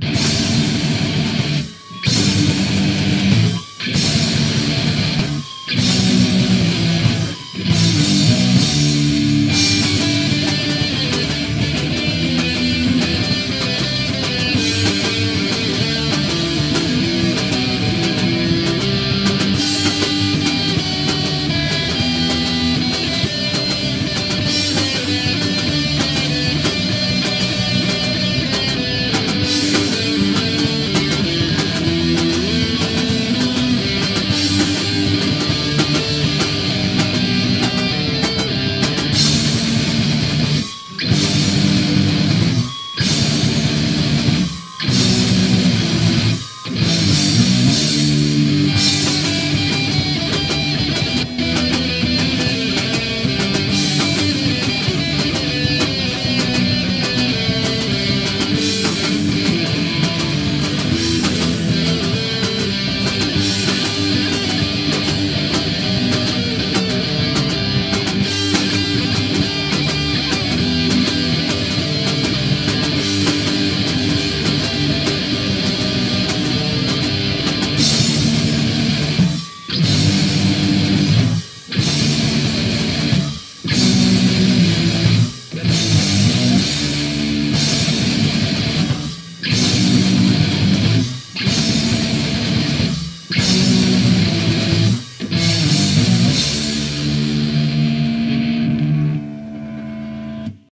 you